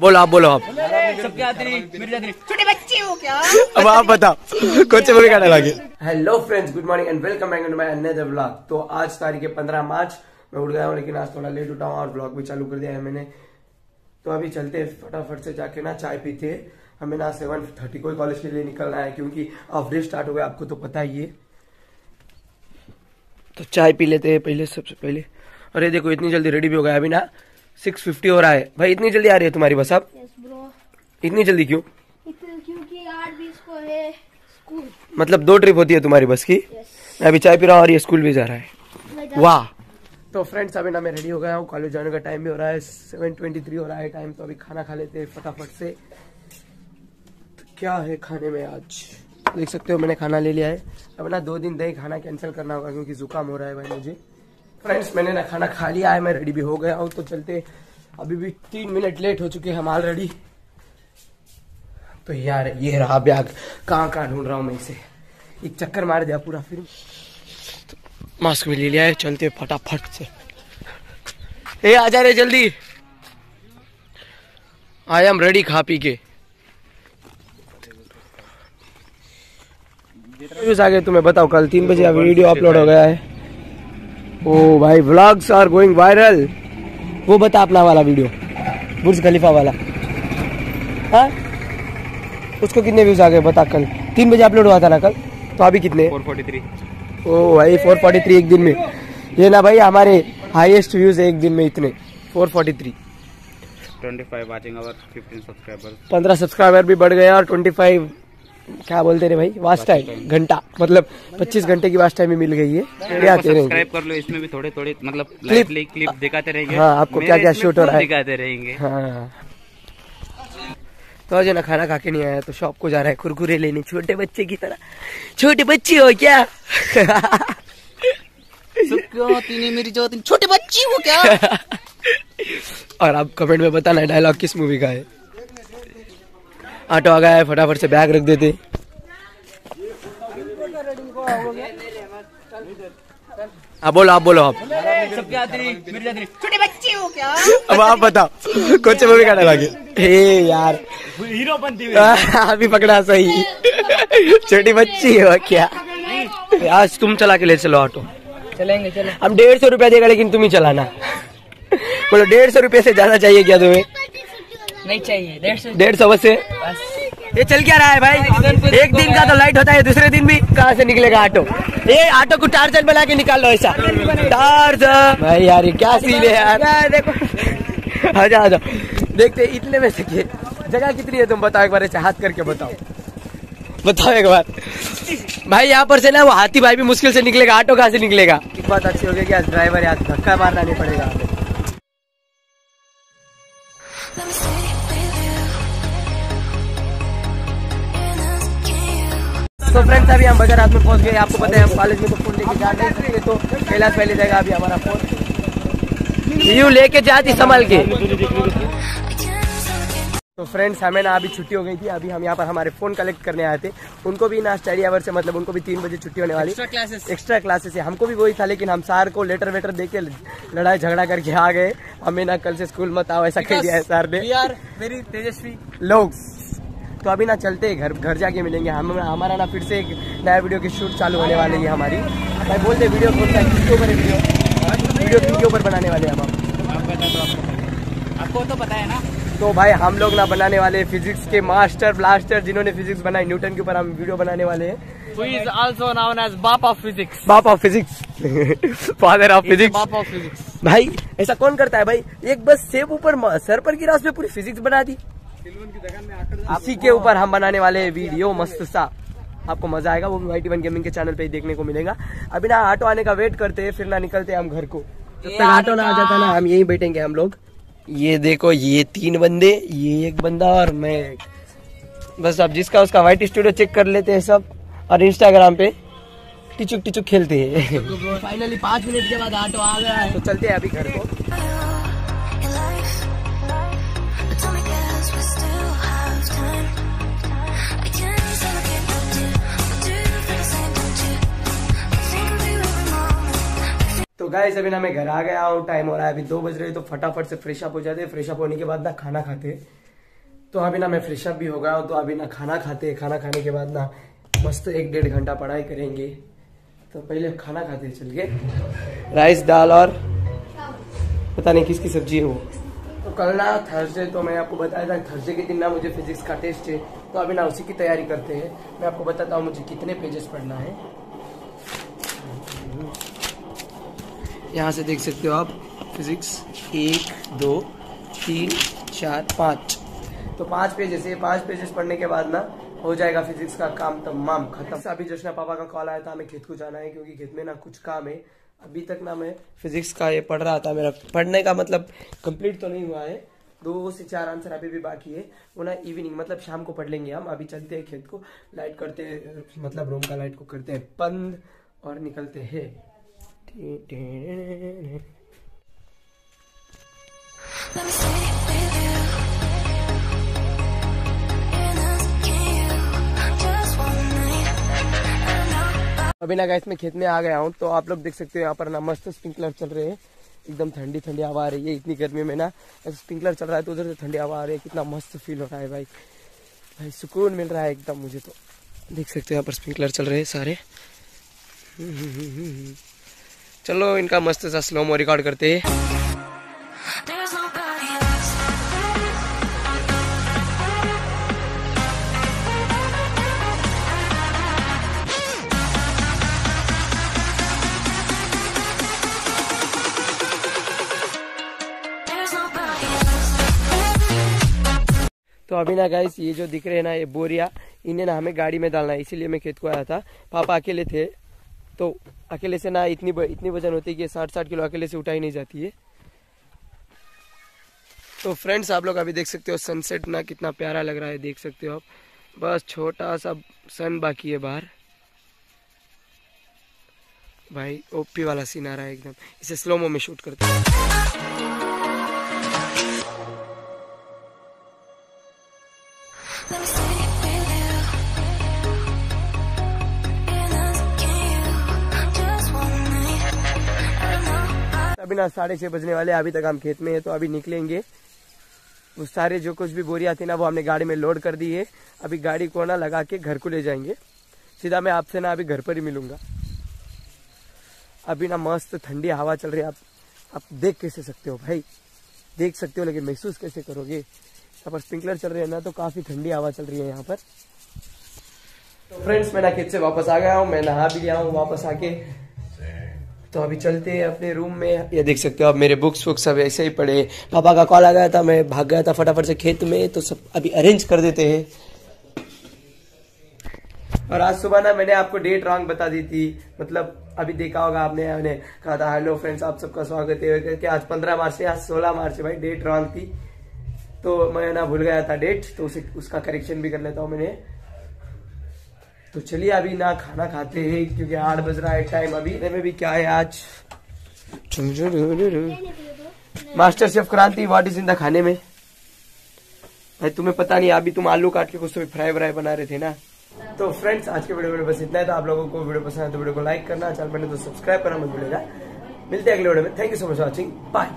बोलो आप बोलो आप। हो क्या? अब आप बताओ कौन मूवी का dialogue hello friends good morning and welcome back to my another vlog तो आज तारीख है पंद्रह मार्च मैं उठ गया हूँ लेकिन आज थोड़ा लेट उठा हूँ और ब्लॉग भी चालू कर दिया है मैंने। तो अभी चलते हैं फटाफट से जाके ना चाय पीते हैं। हमें ना सेवन थर्टी को कॉलेज के लिए निकलना है क्योंकि ऑफ़ डे स्टार्ट हो गया आपको तो पता ही है। तो चाय पी लेते हैं पहले सबसे पहले। अरे देखो इतनी जल्दी रेडी भी हो गया अभी ना। सिक्स फिफ्टी हो रहा है। भाई इतनी जल्दी आ रही है तुम्हारी बस अब? इतनी जल्दी क्यों? इतना क्योंकि आठ बीस को है स्कूल। मतलब दो ट्रिप होती है तुम्हारी बस की? मैं अभी चाय पी रहा हूँ और ये स्कूल भी जा रहा है। वाह। तो फ्रेंड्स अभी ना मैं रेडी हो गया हूँ। कॉलेज जाने का टाइम भी हो रहा है। सेवन ट्वेंटी थ्री हो रहा है टाइम तो अभी खाना खा लेते हैं फटाफट से। तो क्या है खाने में आज? देख सकते हो मैंने खाना ले लिया है। अब ना दो दिन दही खाना कैंसिल करना होगा क्योंकि जुकाम हो रहा है भाई मुझे। फ्रेंड्स मैंने ना खाना खा लिया है, मैं रेडी भी हो गया हूँ तो चलते अभी भी तीन मिनट लेट हो चुके हैं, हम ऑलरेडी तो यार, ये रहा बैग कहाँ कहाँ ढूंढ रहा हूँ मैं इसे? एक चक्कर मार दिया पूरा फिर मास्क भी ले लिया है, चलते फटाफट से। ए, आ जा रे जल्दी। आई एम रेडी खा पी के। व्यूज़ आ गए तुम्हें बताओ, कल तीन बजे वीडियो अपलोड हो गया है। ओ भाई व्लॉग्स आर गोइंग वायरल वो बता अपना वाला वीडियो बुर्ज खलीफा वाला। हाँ? उसको कितने व्यूज़ आ गए बता कल? तीन बजे अपलोड हुआ था ना कल? तो अभी कितने? Four forty three. ओ भाई 443 एक दिन में। ये ना भाई हमारे हाईएस्ट व्यूज़ है एक दिन में इतने। 443 twenty five watching hour fifteen subscriber 15 subscriber भी बढ़ गए और 25 क्या बोलते रहे भाई? वास्ट टाइम घंटा। मतलब 25 घंटे की वास्ट टाइम भी मिल गई है। क्या कह रहे हैं सब्सक्राइब कर लो इसमें भी थोड़े थोड़े मतलब लाइवली क्लिप दिखाते रहेंगे। हाँ, आपको क्या-क्या इसमें shoot हो रहा है। दिखाते रहेंगे। हाँ। तो अजय ना खाना खा के नहीं आया तो शॉप को जा रहा है कुरकुरे लेने छोटे बच्चे की तरह। छोटे बच्चे हो क्या? तीन मेरी जो छोटे बच्ची हो क्या? और आप कमेंट में बताना डायलॉग किस मूवी का है। ऑटो आ गया है फटाफट से बैग रख देते। आप बोलो आप बोलो आप। छोटे बच्चे हो क्या अब आप बताओ से मूवी का है हे यार। हीरो बनती अभी पकड़ा सही। छोटी बच्ची हो क्या? आज तुम चला के ले चलो ऑटो। चलेंगे चलो हम डेढ़ सौ रुपया देगा लेकिन तुम ही चलाना। बोलो डेढ़ सौ रुपये से ज़्यादा चाहिए क्या तुम्हें? नहीं चाहिए डेढ़ सौ डेढ़ सौ बस से। ये चल क्या रहा है भाई? एक दिन का तो लाइट होता है दूसरे दिन भी कहाँ से निकलेगा ऑटो ये ऑटो को टार्जन बना के निकाल लो ऐसा। टार्जन भाई यार ये क्या सीन है यार? देखो। आजा आजा देखते इतने में से के जगह कितनी है तुम बताओ एक बार ऐसे हाथ करके बताओ। बताओ एक बार। भाई यहाँ पर से ना वो हाथी भाई भी मुश्किल से निकलेगा ऑटो कहाँ से निकलेगा? एक बात अच्छी हो गई कि आज ड्राइवर यार धक्का मारना नहीं पड़ेगा। तो फ्रेंड्स अभी हम बाज़ार में पहुँच गए। आपको पता है हम कॉलेज में तो फ़ोन लेके जा नहीं सकते तो कैलाश पहले जाएगा अभी हमारा फ़ोन यू लेके जाती संभाल के। तो फ्रेंड्स हमें ना अभी छुट्टी हो गई थी अभी हम यहाँ पर हमारे फ़ोन कलेक्ट करने आए थे। उनको भी ना स्टडी आवर से मतलब उनको भी तीन बजे छुट्टी होने वाली। क्लासेस एक्स्ट्रा क्लासेस है हमको भी वही था लेकिन हम सार को लेटर वेटर दे के लड़ाई झगड़ा करके आ गए। हमें ना कल से स्कूल मत आओ ऐसा कह दिया है सर ने। वेरी तेजस्वी। लोग। तो अभी ना चलते घर घर जाके मिलेंगे। हम हमारा ना फिर से एक नया वीडियो की शूट चालू होने वाली है हमारी। भाई बोलते वीडियो कौन सा किसके ऊपर है वीडियो वीडियो किसके ऊपर बनाने वाले हैं हम। आपको तो पता है ना। तो भाई हम लोग ना बनाने वाले फिजिक्स के मास्टर ब्लास्टर जिन्होंने फिजिक्स बनाई। न्यूटन के ऊपर हम वीडियो बनाने वाले हैं। Who is also known as बाप ऑफ़ फिजिक्स बाप of physics father of physics बाप ऑफ़ फिजिक्स भाई ऐसा कौन करता है भाई? एक बस सेब ऊपर सर पर गिरा उसमें पूरी फिजिक्स बना दी। इसी के ऊपर हम बनाने वाले हैं वीडियो मस्त सा। आपको मज़ा आएगा वो भी वाई वन गेमिंग के चैनल पे ही देखने को मिलेगा। अभी ना ऑटो आने का वेट करते हैं फिर ना निकलते हैं हम घर को। जब तक ऑटो ना आ जाता ना हम यहीं बैठेंगे हम लोग। ये देखो ये तीन बंदे ये एक बंदा और मैं। बस अब जिसका उसका वाइट स्टूडियो चेक कर लेते हैं सब और इंस्टाग्राम पे टिचुक टिचुक खेलते हैं। फाइनली पाँच मिनट के बाद ऑटो आ गया है। तो चलते हैं अभी घर को। गाइस अभी ना मैं घर आ गया हूँ टाइम हो रहा है, अभी दो बज रहे तो फटाफट से फ्रेश अप हो जाते हैं। फ्रेश अप होने के बाद ना खाना खाते। तो अभी ना मैं फ्रेश अप भी हो गया हूँ तो अभी ना खाना खाते हैं। खाना खाने के बाद ना मस्त एक डेढ़ घंटा पढ़ाई करेंगे। तो पहले खाना खाते चल के राइस दाल और पता नहीं किसकी सब्ज़ी है वो। तो कल ना थर्सडे तो मैं आपको बताया था थर्सडे के दिन ना मुझे फिजिक्स का टेस्ट है। तो अभी ना उसी की तैयारी करते हैं। मैं आपको बताता हूँ मुझे कितने पेजेस पढ़ना है। यहाँ से देख सकते हो आप फिजिक्स एक, दो, तीन, चार, पाँच। तो पाँच पेजेस है पाँच पेजेस पढ़ने के बाद ना, हो जाएगा फिजिक्स का काम तमाम खत्म। अभी जश्ना पापा का कॉल आया था, हमें खेत को जाना है, क्योंकि खेत में ना कुछ काम है। अभी तक ना मैं फिजिक्स का ये पढ़ रहा था, मेरा पढ़ने का मतलब कंप्लीट तो नहीं हुआ है। दो से चार आंसर अभी भी बाकी है। वो ना इवनिंग मतलब शाम को पढ़ लेंगे हम। अभी चलते हैं खेत को लाइट करते हैं मतलब रूम का लाइट को करते हैं, बंद और निकलते हैं। अभी ना गैस मैं खेत में आ गया हूँ तो आप लोग देख सकते हो यहाँ पर ना मस्त स्प्रिंकलर चल रहे हैं। एकदम ठंडी ठंडी हवा आ रही है, इतनी गर्मी में ना। स्प्रिंकलर चल रहा है तो उधर से ठंडी हवा आ रही है, कितना मस्त फील हो रहा है भाई। भाई, सुकून मिल रहा है एकदम मुझे तो। देख सकते हो यहाँ पर स्प्रिंकलर चल रहे हैं सारे। चलो इनका मस्त सा स्लोमो रिकॉर्ड करते हैं. तो अभी ना गाइस ये जो दिख रहे हैं ना ये बोरिया इन्हें ना हमें गाड़ी में डालना है इसीलिए मैं खेत को आया था पापा अकेले थे तो अकेले से ना इतनी ब- इतनी वज़न होती है कि साठ साठ किलो अकेले से उठाई नहीं जाती है। तो फ्रेंड्स आप लोग अभी देख सकते हो सनसेट ना कितना प्यारा लग रहा है, देख सकते हो आप। बस छोटा सा सन बाकी है बाहर। भाई ओपी वाला सीन आ रहा है एकदम। इसे स्लोमो में शूट करते हैं। अभी ना साढ़े छह बजने वाले अभी तक हम खेत में है तो अभी निकलेंगे। वो सारे जो कुछ भी बोरियाँ थी ना, वो हमने गाड़ी में लोड कर दी है। अभी गाड़ी को ना लगा के घर को ले जाएँगे। सीधा मैं आपसे ना अभी घर पर ही मिलूँगा। अभी ना मस्त ठंडी हवा चल रही है। आप आप देख कैसे सकते हो भाई? देख सकते हो, लेकिन महसूस कैसे करोगे? यहाँ पर स्प्रिंकलर चल रहे हैं ना तो काफ़ी ठंडी हवा चल रही है यहाँ पर। तो फ्रेंड्स, मैं ना खेत से वापस आ गया हूँ, मैं नहा भी लिया हूँ वापस आके। तो अभी चलते हैं अपने रूम में। ये देख सकते हो आप, मेरे बुक्स वुक्स सब ऐसे ही पड़े पापा का कॉल आ गया था, मैं भाग गया था फटाफट से खेत में तो सब अभी अरेंज कर देते हैं। और आज सुबह ना मैंने आपको डेट रॉन्ग बता दी थी। मतलब अभी देखा होगा आपने, मैंने कहा था हेलो फ्रेंड्स आप सबका स्वागत है। करके आज पंद्रह मार्च से, आज सोलह मार्च है भाई डेट रॉन्ग थी। तो मैं ना भूल गया था डेट तो उसे, उसका करेक्शन भी कर लेता हूँ मैंने। तो चलिए अभी ना खाना खाते हैं, क्योंकि आठ बज रहा है टाइम अभी। में भी क्या है आज? Master chef Kranti what is in the खाने में? भाई, तुम्हें पता नहीं, अभी तुम आलू काट के कुछ तो फ्राई व्राई बना रहे थे ना? तो फ्रेंड्स आज के वीडियो में बस इतना है तो आप लोगों को वीडियो पसंद है तो वीडियो को लाइक करना चैनल पर तो सब्सक्राइब करना मत भूलिएगा। मिलते हैं अगले वीडियो में। Thank you so much watching bye